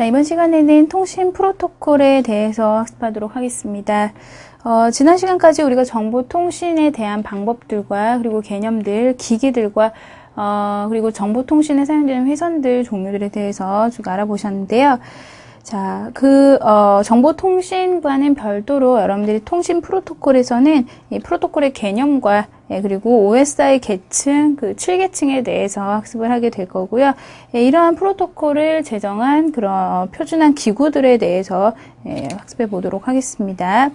자, 이번 시간에는 통신 프로토콜에 대해서 학습하도록 하겠습니다. 어, 지난 시간까지 우리가 정보 통신에 대한 방법들과 그리고 개념들, 기기들과 어, 그리고 정보 통신에 사용되는 회선들 종류들에 대해서 쭉 알아보셨는데요. 자, 그 어, 정보통신과는 별도로 여러분들이 통신 프로토콜에서는 이 프로토콜의 개념과 예, 그리고 OSI 계층, 그 7계층에 대해서 학습을 하게 될 거고요. 예, 이러한 프로토콜을 제정한 그런 표준한 기구들에 대해서 예, 학습해 보도록 하겠습니다.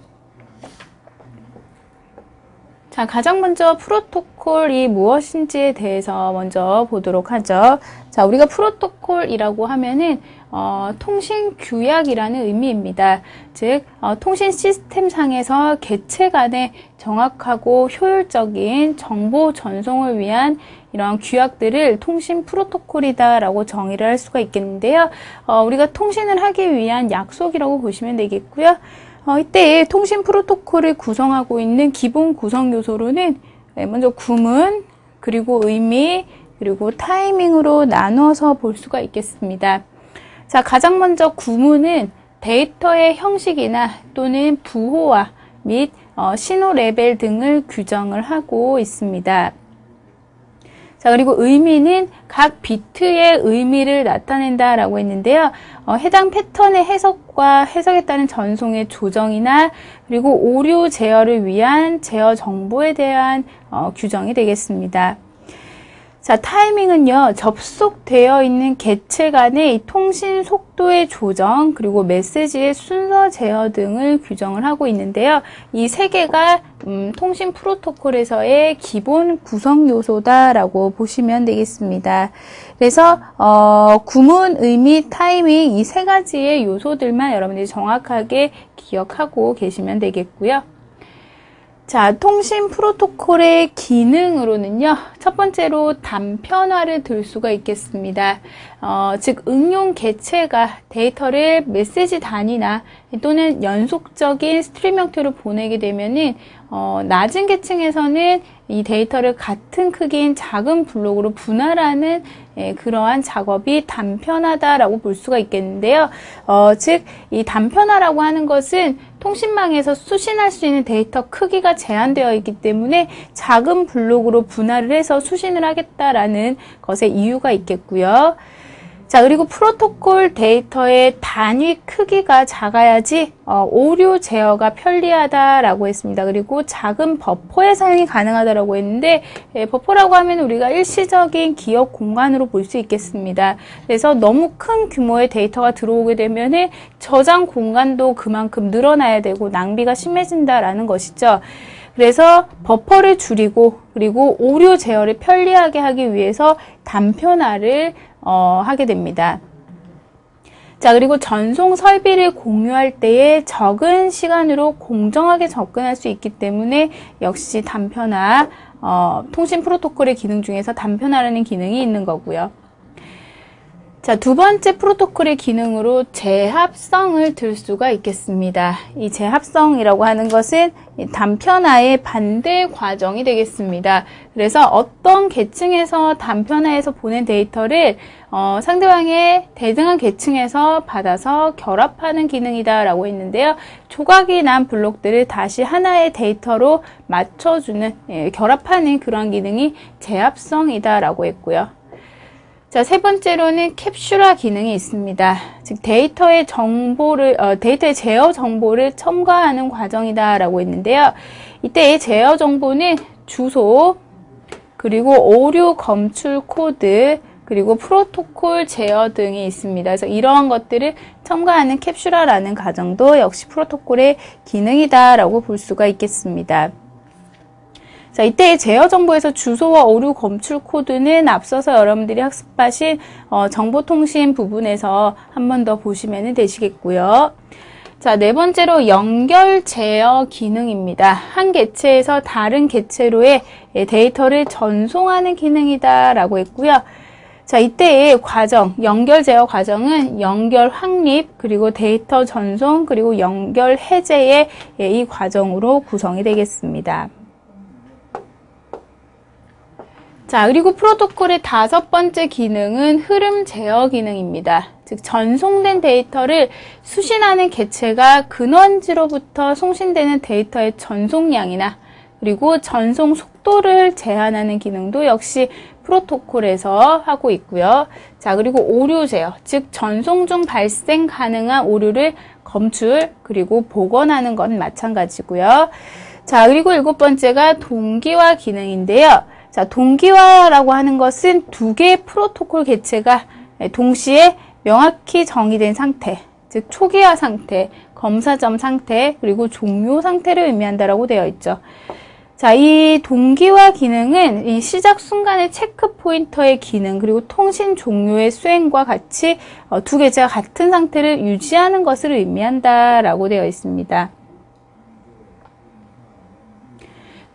자, 가장 먼저 프로토콜이 무엇인지에 대해서 먼저 보도록 하죠. 자, 우리가 프로토콜이라고 하면은 어, 통신 규약이라는 의미입니다. 즉, 어, 통신 시스템 상에서 개체 간의 정확하고 효율적인 정보 전송을 위한 이런 규약들을 통신 프로토콜이다라고 정의를 할 수가 있겠는데요. 어, 우리가 통신을 하기 위한 약속이라고 보시면 되겠고요. 어, 이때 통신 프로토콜을 구성하고 있는 기본 구성 요소로는 네, 먼저 구문, 그리고 의미, 그리고 타이밍으로 나눠서 볼 수가 있겠습니다. 자, 가장 먼저 구문은 데이터의 형식이나 또는 부호와 및 어, 신호 레벨 등을 규정을 하고 있습니다. 자, 그리고 의미는 각 비트의 의미를 나타낸다라고 했는데요. 어, 해당 패턴의 해석과 해석에 따른 전송의 조정이나 그리고 오류 제어를 위한 제어 정보에 대한 어, 규정이 되겠습니다. 자, 타이밍은요, 접속되어 있는 개체 간의 통신 속도의 조정, 그리고 메시지의 순서 제어 등을 규정을 하고 있는데요. 이 세 개가 음, 통신 프로토콜에서의 기본 구성 요소다라고 보시면 되겠습니다. 그래서 어, 구문, 의미, 타이밍 이 세 가지의 요소들만 여러분들이 정확하게 기억하고 계시면 되겠고요. 자, 통신 프로토콜의 기능으로는요, 첫 번째로 단편화를 들 수가 있겠습니다. 어, 즉, 응용 개체가 데이터를 메시지 단위나 또는 연속적인 stream 형태로 보내게 되면은, 어, 낮은 계층에서는 이 데이터를 같은 크기인 작은 블록으로 분할하는 예, 그러한 작업이 단편화다라고 볼 수가 있겠는데요. 어, 즉, 이 단편화라고 하는 것은 통신망에서 수신할 수 있는 데이터 크기가 제한되어 있기 때문에 작은 블록으로 분할을 해서 수신을 하겠다라는 것에 이유가 있겠고요. 자, 그리고 프로토콜 데이터의 단위 크기가 작아야지 어, 오류 제어가 편리하다라고 했습니다. 그리고 작은 버퍼의 사용이 가능하다라고 했는데 예, 버퍼라고 하면 우리가 일시적인 기억 공간으로 볼 수 있겠습니다. 그래서 너무 큰 규모의 데이터가 들어오게 되면 저장 공간도 그만큼 늘어나야 되고 낭비가 심해진다라는 것이죠. 그래서 버퍼를 줄이고 그리고 오류 제어를 편리하게 하기 위해서 단편화를 어, 하게 됩니다. 자, 그리고 전송 설비를 공유할 때에 적은 시간으로 공정하게 접근할 수 있기 때문에 역시 단편화, 어, 통신 프로토콜의 기능 중에서 단편화라는 기능이 있는 거고요. 자, 두 번째 프로토콜의 기능으로 재합성을 들 수가 있겠습니다. 이 재합성이라고 하는 것은 단편화의 반대 과정이 되겠습니다. 그래서 어떤 계층에서 단편화해서 보낸 데이터를 어, 상대방의 대등한 계층에서 받아서 결합하는 기능이다라고 했는데요. 조각이 난 블록들을 다시 하나의 데이터로 맞춰주는 예, 결합하는 그런 기능이 재합성이다라고 했고요. 자, 세 번째로는 캡슐화 기능이 있습니다. 즉 데이터의 정보를 어, 데이터의 제어 정보를 첨가하는 과정이다라고 했는데요. 이때 제어 정보는 주소 그리고 오류 검출 코드 그리고 프로토콜 제어 등이 있습니다. 그래서 이러한 것들을 첨가하는 캡슐화라는 과정도 역시 프로토콜의 기능이다라고 볼 수가 있겠습니다. 자, 이때 제어 정보에서 주소와 오류 검출 코드는 앞서서 여러분들이 학습하신 어, 정보통신 부분에서 한 번 더 보시면 되시겠고요. 자, 네 번째로 연결 제어 기능입니다. 한 개체에서 다른 개체로의 데이터를 전송하는 기능이다라고 했고요. 자, 이때의 과정, 연결 제어 과정은 연결 확립, 그리고 데이터 전송, 그리고 연결 해제의 이 과정으로 구성이 되겠습니다. 자, 그리고 프로토콜의 다섯 번째 기능은 흐름 제어 기능입니다. 즉, 전송된 데이터를 수신하는 개체가 근원지로부터 송신되는 데이터의 전송량이나 그리고 전송 속도를 제한하는 기능도 역시 프로토콜에서 하고 있고요. 자, 그리고 오류 제어, 즉 전송 중 발생 가능한 오류를 검출 그리고 복원하는 건 마찬가지고요. 자, 그리고 일곱 번째가 동기화 기능인데요. 자, 동기화라고 하는 것은 두 개의 프로토콜 개체가 동시에 명확히 정의된 상태, 즉 초기화 상태, 검사점 상태, 그리고 종료 상태를 의미한다라고 되어 있죠. 자, 이 동기화 기능은 이 시작 순간의 체크 포인터의 기능 그리고 통신 종료의 수행과 같이 어, 두 개체가 같은 상태를 유지하는 것을 의미한다라고 되어 있습니다.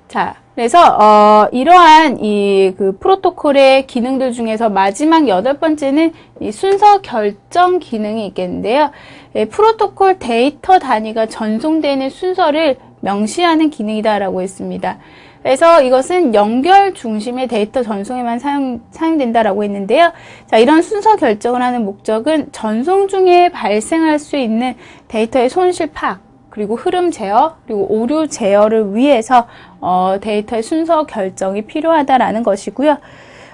자, 그래서 어, 이러한 이 그 프로토콜의 기능들 중에서 마지막 여덟 번째는 이 순서 결정 기능이 있겠는데요. 예, 프로토콜 데이터 단위가 전송되는 순서를 명시하는 기능이다라고 했습니다. 그래서 이것은 연결 중심의 데이터 전송에만 사용, 사용된다라고 했는데요. 자, 이런 순서 결정을 하는 목적은 전송 중에 발생할 수 있는 데이터의 손실 파악, 그리고 흐름 제어, 그리고 오류 제어를 위해서 어, 데이터의 순서 결정이 필요하다라는 것이고요.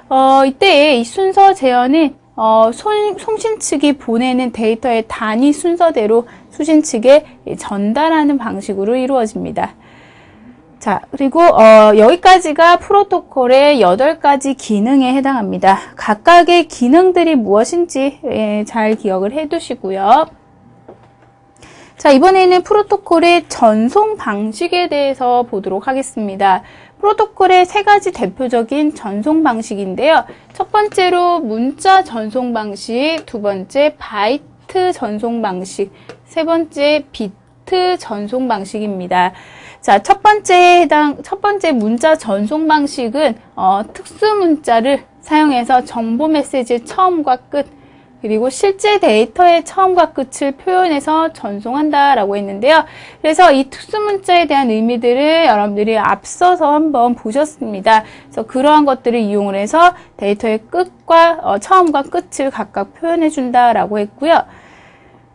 어, 이때 이 순서 제어는 어, 손, 송신 측이 보내는 데이터의 단위 순서대로 수신 측에 전달하는 방식으로 이루어집니다. 자, 그리고 어, 여기까지가 프로토콜의 8가지 기능에 해당합니다. 각각의 기능들이 무엇인지 예, 잘 기억을 해 두시고요. 자, 이번에는 프로토콜의 전송 방식에 대해서 보도록 하겠습니다. 프로토콜의 세 가지 대표적인 전송 방식인데요. 첫 번째로 문자 전송 방식, 두 번째 바이트 전송 방식, 세 번째 비트 전송 방식입니다. 자, 첫 번째 해당, 첫 번째 문자 전송 방식은 어, 특수 문자를 사용해서 정보 메시지의 처음과 끝, 그리고 실제 데이터의 처음과 끝을 표현해서 전송한다라고 했는데요. 그래서 이 특수 문자에 대한 의미들을 여러분들이 앞서서 한번 보셨습니다. 그래서 그러한 것들을 이용을 해서 데이터의 끝과 어, 처음과 끝을 각각 표현해 준다라고 했고요.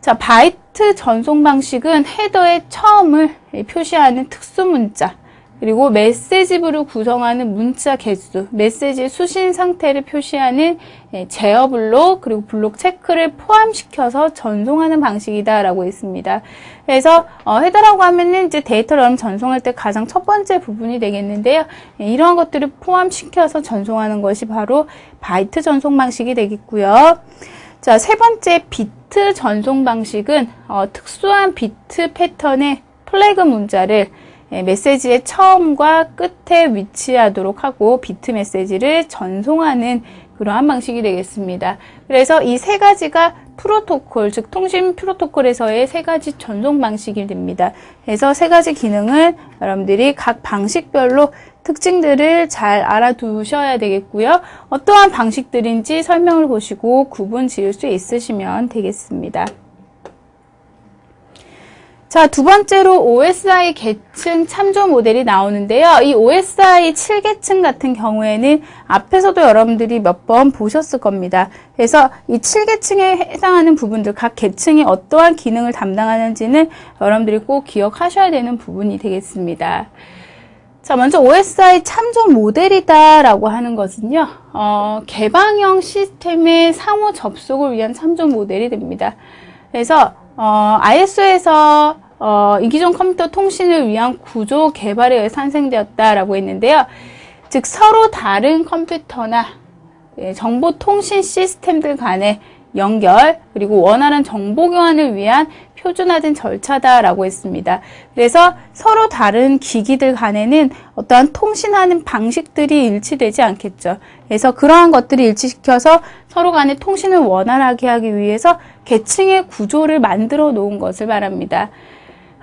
자, 바이트 전송 방식은 헤더의 처음을 표시하는 특수 문자, 그리고 메시지부를 구성하는 문자 개수, 메시지 수신 상태를 표시하는 예, 제어 블록, 그리고 블록 체크를 포함시켜서 전송하는 방식이다라고 했습니다. 그래서 어, 헤더라고 하면은 이제 데이터를 전송할 때 가장 첫 번째 부분이 되겠는데요. 예, 이러한 것들을 포함시켜서 전송하는 것이 바로 바이트 전송 방식이 되겠고요. 자, 세 번째 비트 전송 방식은 어, 특수한 비트 패턴의 플래그 문자를 예, 메시지의 처음과 끝에 위치하도록 하고 비트 메시지를 전송하는 그러한 방식이 되겠습니다. 그래서 이 세 가지가 프로토콜, 즉 통신 프로토콜에서의 세 가지 전송 방식이 됩니다. 그래서 세 가지 기능을 여러분들이 각 방식별로 특징들을 잘 알아두셔야 되겠고요. 어떠한 방식들인지 설명을 보시고 구분 지을 수 있으시면 되겠습니다. 자, 두 번째로 OSI 계층 참조 모델이 나오는데요. 이 OSI 7계층 같은 경우에는 앞에서도 여러분들이 몇 번 보셨을 겁니다. 그래서 이 7계층에 해당하는 부분들, 각 계층이 어떠한 기능을 담당하는지는 여러분들이 꼭 기억하셔야 되는 부분이 되겠습니다. 자, 먼저 OSI 참조 모델이다라고 하는 것은요, 어, 개방형 시스템의 상호 접속을 위한 참조 모델이 됩니다. 그래서 어, ISO에서 어, 이 기존 컴퓨터 통신을 위한 구조 개발에 의해 산생되었다라고 했는데요. 즉 서로 다른 컴퓨터나 예, 정보 통신 시스템들 간의 연결 그리고 원활한 정보 교환을 위한 표준화된 절차다라고 했습니다. 그래서 서로 다른 기기들 간에는 어떠한 통신하는 방식들이 일치되지 않겠죠. 그래서 그러한 것들을 일치시켜서 서로 간의 통신을 원활하게 하기 위해서 계층의 구조를 만들어 놓은 것을 말합니다.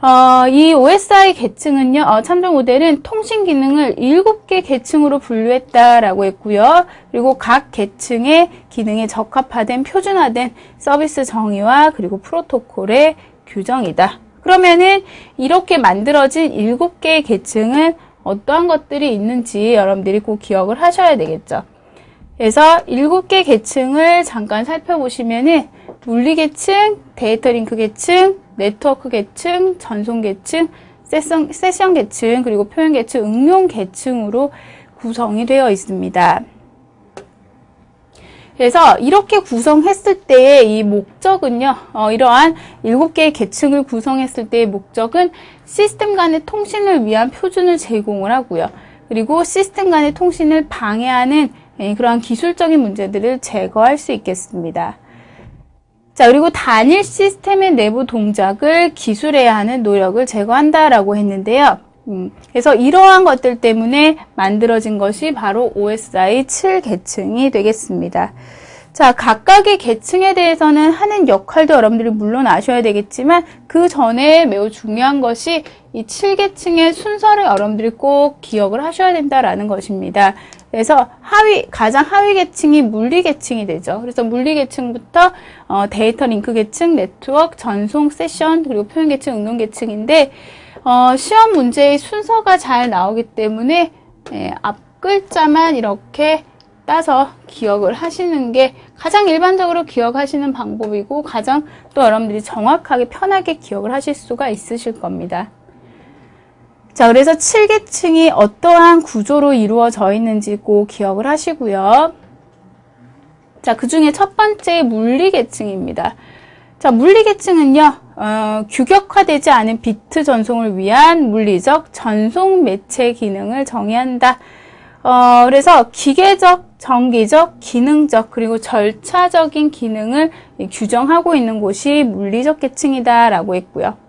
어, 이 OSI 계층은요, 어, 참조 모델은 통신 기능을 7개 계층으로 분류했다라고 했고요. 그리고 각 계층의 기능에 적합화된 표준화된 서비스 정의와 그리고 프로토콜의 규정이다. 그러면은 이렇게 만들어진 7개의 계층은 어떠한 것들이 있는지 여러분들이 꼭 기억을 하셔야 되겠죠. 그래서 7개 계층을 잠깐 살펴보시면은 물리 계층, 데이터 링크 계층, 네트워크 계층, 전송 계층, 세션, 세션 계층, 그리고 표현 계층, 응용 계층으로 구성이 되어 있습니다. 그래서 이렇게 구성했을 때의 이 목적은요, 어, 이러한 7개의 계층을 구성했을 때의 목적은 시스템 간의 통신을 위한 표준을 제공을 하고요. 그리고 시스템 간의 통신을 방해하는 예, 그러한 기술적인 문제들을 제거할 수 있겠습니다. 자, 그리고 단일 시스템의 내부 동작을 기술해야 하는 노력을 제거한다라고 했는데요. 음, 그래서 이러한 것들 때문에 만들어진 것이 바로 OSI 7 계층이 되겠습니다. 자, 각각의 계층에 대해서는 하는 역할도 여러분들이 물론 아셔야 되겠지만 그 전에 매우 중요한 것이 이 7계층의 순서를 여러분들이 꼭 기억을 하셔야 된다라는 것입니다. 그래서 하위 가장 하위 계층이 물리 계층이 되죠. 그래서 물리 계층부터 어, 데이터 링크 계층, 네트워크, 전송, 세션 그리고 표현 계층, 응용 계층인데 어, 시험 문제의 순서가 잘 나오기 때문에 예, 앞 글자만 이렇게 따서 기억을 하시는 게 가장 일반적으로 기억하시는 방법이고 가장 또 여러분들이 정확하게 편하게 기억을 하실 수가 있으실 겁니다. 자, 그래서 7계층이 어떠한 구조로 이루어져 있는지 꼭 기억을 하시고요. 자, 그 중에 첫 번째 물리계층입니다. 자, 물리계층은요, 어, 규격화되지 않은 비트 전송을 위한 물리적 전송 매체 기능을 정의한다. 어, 그래서 기계적, 정기적, 기능적, 그리고 절차적인 기능을 규정하고 있는 곳이 물리적 계층이다라고 했고요.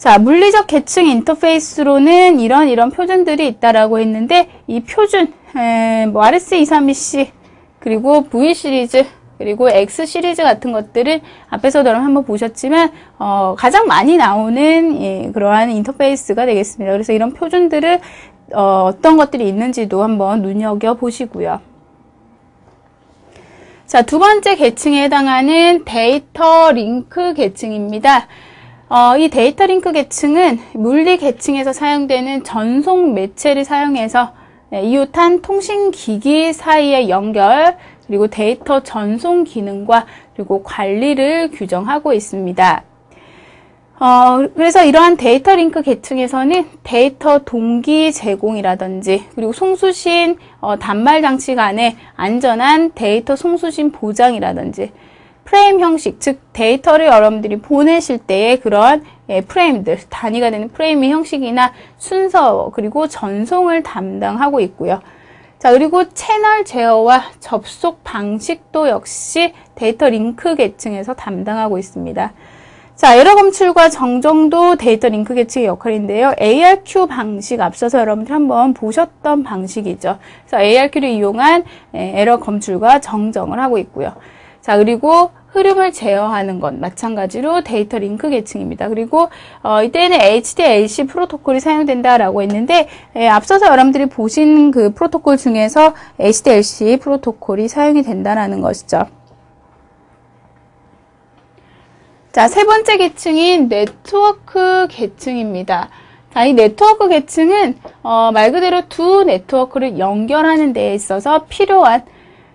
자, 물리적 계층 인터페이스로는 이런 이런 표준들이 있다라고 했는데 이 표준 에, 뭐 RS232C 그리고 V 시리즈 그리고 X 시리즈 같은 것들은 앞에서도 한번 보셨지만 어, 가장 많이 나오는 예, 그러한 인터페이스가 되겠습니다. 그래서 이런 표준들을 어, 어떤 것들이 있는지도 한번 눈여겨 보시고요. 자, 두 번째 계층에 해당하는 데이터 링크 계층입니다. 어, 이 데이터 링크 계층은 물리 계층에서 사용되는 전송 매체를 사용해서 네, 이웃한 통신기기 사이의 연결, 그리고 데이터 전송 기능과 그리고 관리를 규정하고 있습니다. 어, 그래서 이러한 데이터 링크 계층에서는 데이터 동기 제공이라든지 그리고 송수신 어, 단말 장치 간의 안전한 데이터 송수신 보장이라든지 프레임 형식, 즉 데이터를 여러분들이 보내실 때의 그런 예, 프레임들, 단위가 되는 프레임의 형식이나 순서, 그리고 전송을 담당하고 있고요. 자, 그리고 채널 제어와 접속 방식도 역시 데이터 링크 계층에서 담당하고 있습니다. 자, 에러 검출과 정정도 데이터 링크 계층의 역할인데요. ARQ 방식 앞서서 여러분들 한번 보셨던 방식이죠. 그래서 ARQ를 이용한 예, 에러 검출과 정정을 하고 있고요. 자, 그리고 흐름을 제어하는 것 마찬가지로 데이터 링크 계층입니다. 그리고 어, 이때는 HDLC 프로토콜이 사용된다라고 했는데 예, 앞서서 여러분들이 보신 그 프로토콜 중에서 HDLC 프로토콜이 사용이 된다라는 것이죠. 자, 세 번째 계층인 네트워크 계층입니다. 자, 이 네트워크 계층은 어, 말 그대로 두 네트워크를 연결하는 데 있어서 필요한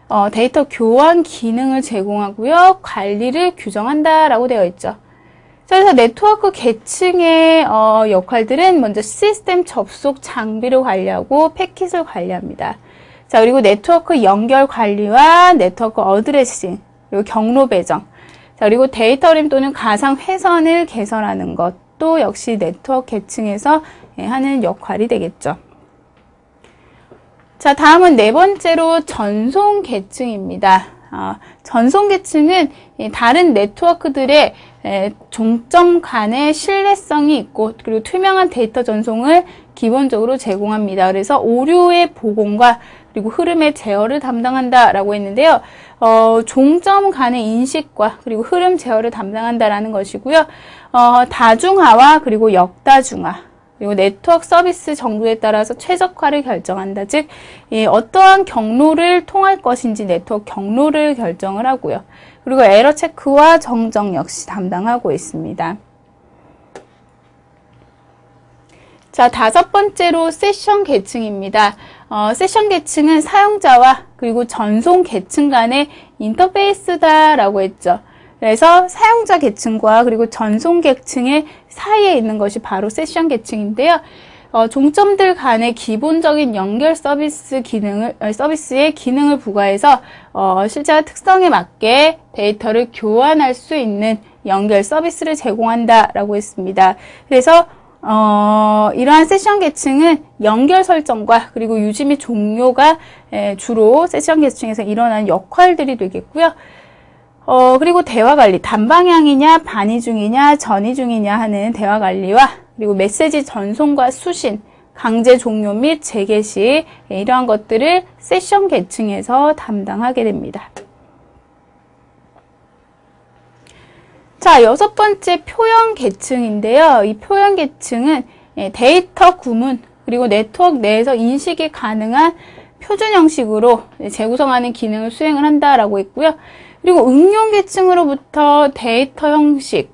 어, 데이터 교환 기능을 제공하고요. 관리를 규정한다라고 되어 있죠. 그래서 네트워크 계층의 어, 역할들은 먼저 시스템 접속 장비를 관리하고 패킷을 관리합니다. 자, 그리고 네트워크 연결 관리와 네트워크 addressing, 그리고 경로 배정, 자, 그리고 데이터그램 또는 가상 회선을 개설하는 것도 역시 네트워크 계층에서 예, 하는 역할이 되겠죠. 자, 다음은 네 번째로 전송 계층입니다. 어, 전송 계층은 다른 네트워크들의 종점 간의 신뢰성이 있고 그리고 투명한 데이터 전송을 기본적으로 제공합니다. 그래서 오류의 복원과 그리고 흐름의 제어를 담당한다라고 했는데요. 어, 종점 간의 인식과 그리고 흐름 제어를 담당한다라는 것이고요. 어, 다중화와 그리고 역다중화 그리고 네트워크 서비스 정도에 따라서 최적화를 결정한다. 즉, 어떠한 경로를 통할 것인지 네트워크 경로를 결정을 하고요. 그리고 에러 체크와 정정 역시 담당하고 있습니다. 자, 다섯 번째로 세션 계층입니다. 어, 세션 계층은 사용자와 그리고 전송 계층 간의 인터페이스다라고 했죠. 그래서 사용자 계층과 그리고 전송 계층의 사이에 있는 것이 바로 세션 계층인데요. 어, 종점들 간의 기본적인 연결 서비스 기능을 어, 서비스의 기능을 부과해서 어, 실제와 특성에 맞게 데이터를 교환할 수 있는 연결 서비스를 제공한다라고 했습니다. 그래서 어, 이러한 세션 계층은 연결 설정과 그리고 유지 및 종료가 에, 주로 세션 계층에서 일어나는 역할들이 되겠고요. 어, 그리고 대화 관리, 단방향이냐, 반이 중이냐, 전이 중이냐 하는 대화 관리와 그리고 메시지 전송과 수신, 강제 종료 및 재개 시 이러한 것들을 세션 계층에서 담당하게 됩니다. 자, 여섯 번째 표현 계층인데요. 이 표현 계층은 예, 데이터 구문 그리고 네트워크 내에서 인식이 가능한 표준 형식으로 재구성하는 기능을 수행을 한다라고 했고요. 그리고 응용 계층으로부터 데이터 형식,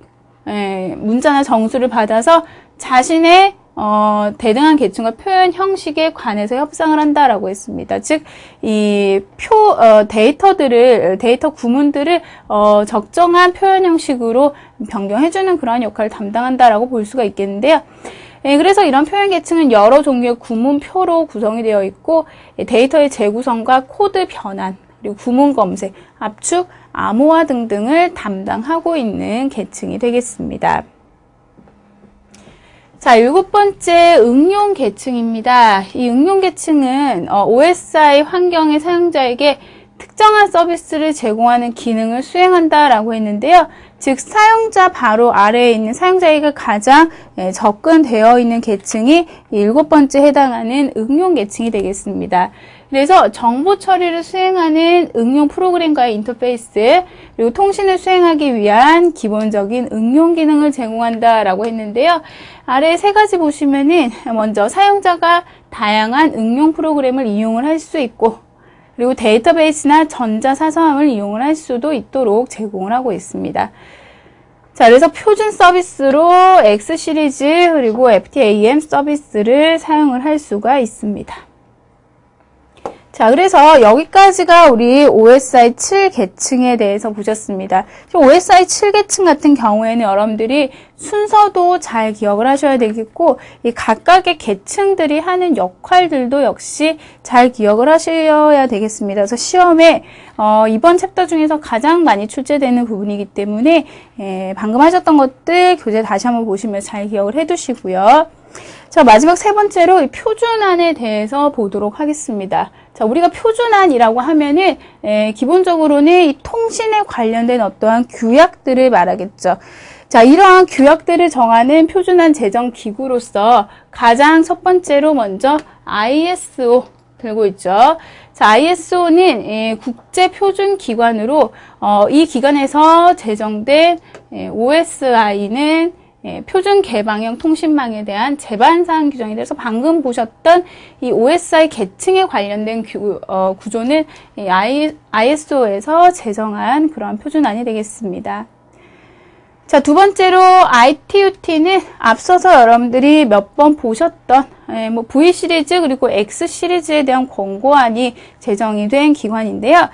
예, 문자나 정수를 받아서 자신의 어, 대등한 계층과 표현 형식에 관해서 협상을 한다라고 했습니다. 즉, 이 표, 어, 데이터들을, 데이터 구문들을, 어, 적정한 표현 형식으로 변경해주는 그러한 역할을 담당한다라고 볼 수가 있겠는데요. 예, 그래서 이런 표현 계층은 여러 종류의 구문표로 구성이 되어 있고, 예, 데이터의 재구성과 코드 변환, 그리고 구문 검색, 압축, 암호화 등등을 담당하고 있는 계층이 되겠습니다. 자, 일곱 번째 응용 계층입니다. 이 응용 계층은 OSI 어, 환경의 사용자에게 특정한 서비스를 제공하는 기능을 수행한다라고 했는데요. 즉 사용자 바로 아래에 있는 사용자에게 가장 예, 접근되어 있는 계층이 일곱 번째 해당하는 응용 계층이 되겠습니다. 그래서 정보 처리를 수행하는 응용 프로그램과의 인터페이스 그리고 통신을 수행하기 위한 기본적인 응용 기능을 제공한다라고 했는데요. 아래 세 가지 보시면은 먼저 사용자가 다양한 응용 프로그램을 이용을 할 수 있고 그리고 데이터베이스나 전자사서함을 이용을 할 수도 있도록 제공을 하고 있습니다. 자, 그래서 표준 서비스로 X 시리즈 그리고 FTAM 서비스를 사용을 할 수가 있습니다. 자, 그래서 여기까지가 우리 OSI 7계층에 대해서 보셨습니다. OSI 7계층 같은 경우에는 여러분들이 순서도 잘 기억을 하셔야 되겠고, 이 각각의 계층들이 하는 역할들도 역시 잘 기억을 하셔야 되겠습니다. 그래서 시험에 어, 이번 챕터 중에서 가장 많이 출제되는 부분이기 때문에 예, 방금 하셨던 것들 교재 다시 한번 보시면 잘 기억을 해두시고요. 자, 마지막 세 번째로 표준안에 대해서 보도록 하겠습니다. 자, 우리가 표준안이라고 하면은 에, 기본적으로는 이 통신에 관련된 어떠한 규약들을 말하겠죠. 자, 이러한 규약들을 정하는 표준안 제정 기구로서 가장 첫 번째로 먼저 ISO 들고 있죠. 자, ISO는 예, 국제 표준 기관으로 어, 이 기관에서 제정된 예, OSI는 예, 표준 개방형 통신망에 대한 제반사항 규정에 대해서 방금 보셨던 이 OSI 계층에 관련된 구, 어, 구조는 이 ISO에서 제정한 그러한 표준안이 되겠습니다. 자, 두 번째로 ITUT는 앞서서 여러분들이 몇 번 보셨던 예, 뭐 V 시리즈 그리고 X 시리즈에 대한 권고안이 제정이 된 기관인데요.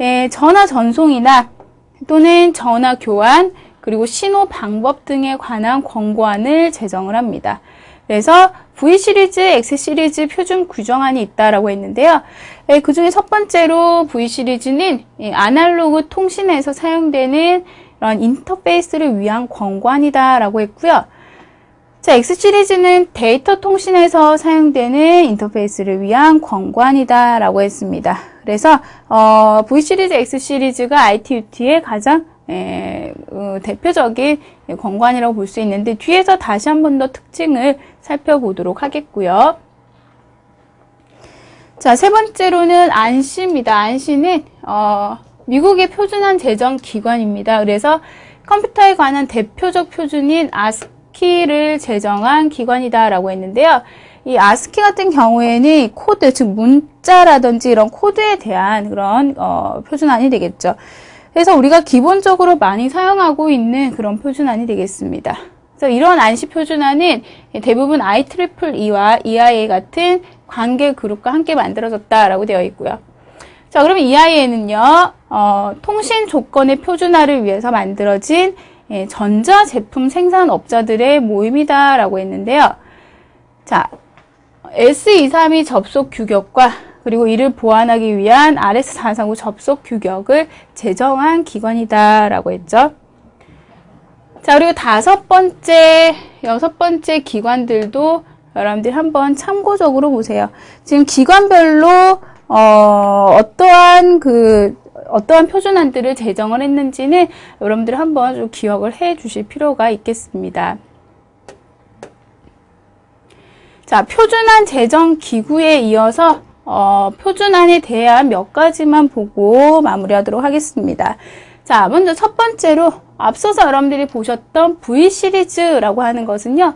예, 전화 전송이나 또는 전화 교환 그리고 신호 방법 등에 관한 권고안을 제정을 합니다. 그래서 V 시리즈, X 시리즈 표준 규정안이 있다라고 했는데요. 예, 그 중에 첫 번째로 V 시리즈는 아날로그 통신에서 사용되는 이런 인터페이스를 위한 권고안이다라고 했고요. 자, X 시리즈는 데이터 통신에서 사용되는 인터페이스를 위한 권고안이다라고 했습니다. 그래서 어, V 시리즈, X 시리즈가 ITUT의 가장 에, 어, 대표적인 권관이라고 볼 수 있는데 뒤에서 다시 한 번 더 특징을 살펴보도록 하겠고요. 자, 세 번째로는 안시입니다. 안시는 어, 미국의 표준안 제정 기관입니다. 그래서 컴퓨터에 관한 대표적 표준인 아스키를 제정한 기관이다라고 했는데요. 이 아스키 같은 경우에는 코드, 즉 문자라든지 이런 코드에 대한 그런 어, 표준안이 되겠죠. 그래서 우리가 기본적으로 많이 사용하고 있는 그런 표준안이 되겠습니다. 그래서 이런 ANSI 표준화는 대부분 IEEE와 EIA 같은 관계 그룹과 함께 만들어졌다라고 되어 있고요. 자, 그러면 EIA는요, 어, 통신 조건의 표준화를 위해서 만들어진 예, 전자제품 생산업자들의 모임이다라고 했는데요. 자, S232 접속 규격과 그리고 이를 보완하기 위한 RS449 접속 규격을 제정한 기관이다라고 했죠. 자, 그리고 다섯 번째, 여섯 번째 기관들도 여러분들 한번 참고적으로 보세요. 지금 기관별로 어, 어떠한 그 어떠한 표준안들을 제정을 했는지는 여러분들 한번 좀 기억을 해 주실 필요가 있겠습니다. 자, 표준안 제정 기구에 이어서 어, 표준안에 대한 몇 가지만 보고 마무리하도록 하겠습니다. 자, 먼저 첫 번째로 앞서서 여러분들이 보셨던 V 시리즈라고 하는 것은요.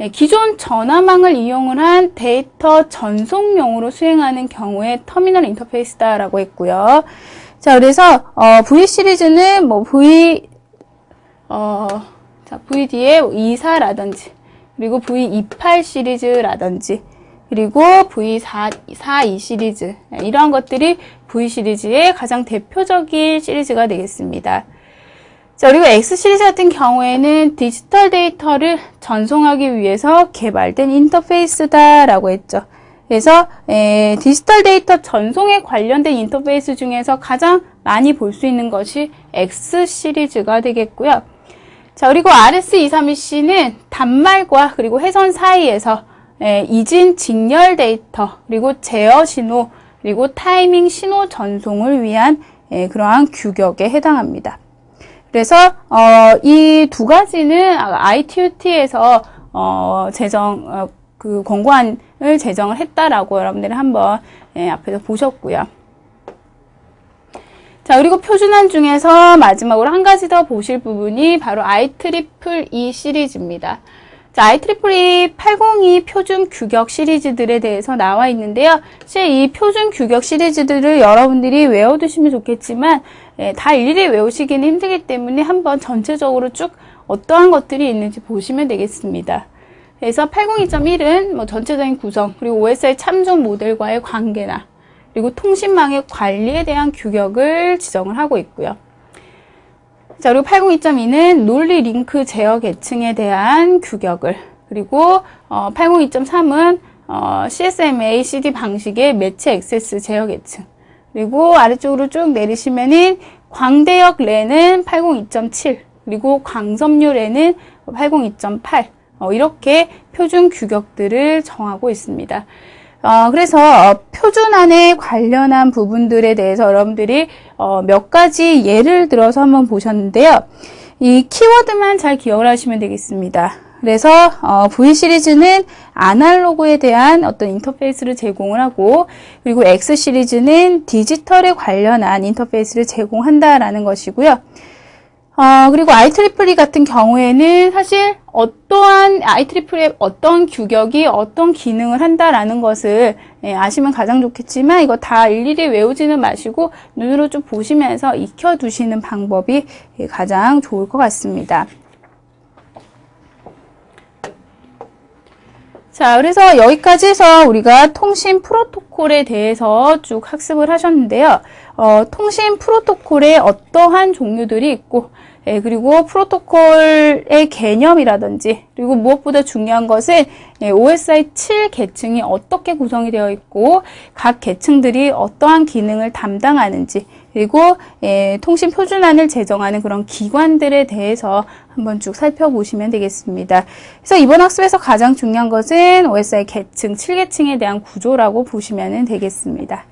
예, 기존 전화망을 이용을 한 데이터 전송용으로 수행하는 경우에 터미널 인터페이스다라고 했고요. 자, 그래서 어, V 시리즈는 뭐 V 어, 자, V의 24라든지 그리고 V28 시리즈라든지 그리고 V42 시리즈 이러한 것들이 V 시리즈의 가장 대표적인 시리즈가 되겠습니다. 자, 그리고 X 시리즈 같은 경우에는 디지털 데이터를 전송하기 위해서 개발된 인터페이스다라고 했죠. 그래서 에, 디지털 데이터 전송에 관련된 인터페이스 중에서 가장 많이 볼 수 있는 것이 X 시리즈가 되겠고요. 자, 그리고 RS232C는 단말과 그리고 회선 사이에서 예, 이진 직렬 데이터, 그리고 제어 신호, 그리고 타이밍 신호 전송을 위한 예, 그러한 규격에 해당합니다. 그래서 어, 이 두 가지는 ITUT에서 어, 제정 어, 그 권고안을 제정을 했다라고 여러분들이 한번 예, 앞에서 보셨고요. 자, 그리고 표준안 중에서 마지막으로 한 가지 더 보실 부분이 바로 IEEE 시리즈입니다. 자, IEEE 802 표준 규격 시리즈들에 대해서 나와 있는데요. 사실 이 표준 규격 시리즈들을 여러분들이 외워두시면 좋겠지만 예, 다 일일이 외우시기는 힘들기 때문에 한번 전체적으로 쭉 어떠한 것들이 있는지 보시면 되겠습니다. 그래서 802.1은 뭐 전체적인 구성, 그리고 OSI 참조 모델과의 관계나, 그리고 통신망의 관리에 대한 규격을 지정을 하고 있고요. 자, 그리고 802.2는 논리 링크 제어 계층에 대한 규격을 그리고 어, 802.3은 어, CSMA CD 방식의 매체 액세스 제어 계층 그리고 아래쪽으로 쭉 내리시면은 광대역 랜은 802.7 그리고 광섬유 랜은 802.8 어, 이렇게 표준 규격들을 정하고 있습니다. 어, 그래서 표준안에 관련한 부분들에 대해서 여러분들이 어, 몇 가지 예를 들어서 한번 보셨는데요. 이 키워드만 잘 기억을 하시면 되겠습니다. 그래서 어, V 시리즈는 아날로그에 대한 어떤 인터페이스를 제공을 하고 그리고 X 시리즈는 디지털에 관련한 인터페이스를 제공한다라는 것이고요. 어, 그리고 IEEE 같은 경우에는 사실 어떠한 IEEE의 어떤 규격이 어떤 기능을 한다라는 것을 예, 아시면 가장 좋겠지만 이거 다 일일이 외우지는 마시고 눈으로 좀 보시면서 익혀두시는 방법이 예, 가장 좋을 것 같습니다. 자, 그래서 여기까지 해서 우리가 통신 프로토콜에 대해서 쭉 학습을 하셨는데요. 어, 통신 프로토콜에 어떠한 종류들이 있고 예, 그리고 프로토콜의 개념이라든지 그리고 무엇보다 중요한 것은 예, OSI 7 계층이 어떻게 구성이 되어 있고 각 계층들이 어떠한 기능을 담당하는지 그리고 예, 통신 표준안을 제정하는 그런 기관들에 대해서 한번 쭉 살펴보시면 되겠습니다. 그래서 이번 학습에서 가장 중요한 것은 OSI 계층 7계층에 대한 구조라고 보시면 되겠습니다.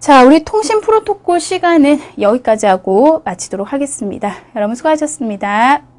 자, 우리 통신 프로토콜 시간은 여기까지 하고 마치도록 하겠습니다. 여러분 수고하셨습니다.